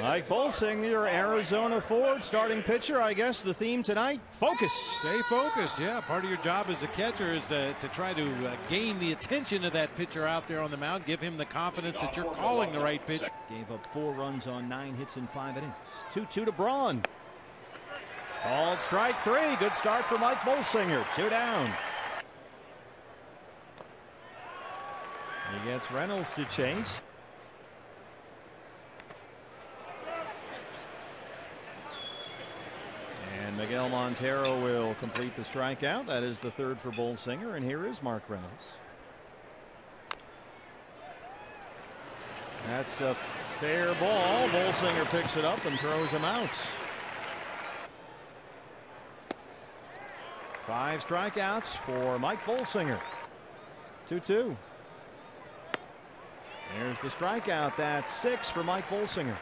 Mike Bolsinger, Arizona Ford, starting pitcher. I guess the theme tonight: focus. Stay focused. Yeah, part of your job as a catcher is uh, to try to uh, gain the attention of that pitcher out there on the mound. Give him the confidence that you're calling the right pitch. Gave up four runs on nine hits in five innings. 2 2 to Braun. Called strike three. Good start for Mike Bolsinger. Two down. He gets Reynolds to chase. And Miguel Montero will complete the strikeout. That is the third for Bolsinger. And here is Mark Reynolds. That's a fair ball. Bolsinger picks it up and throws him out. Five strikeouts for Mike Bolsinger. 2 2. There's the strikeout. That's six for Mike Bolsinger.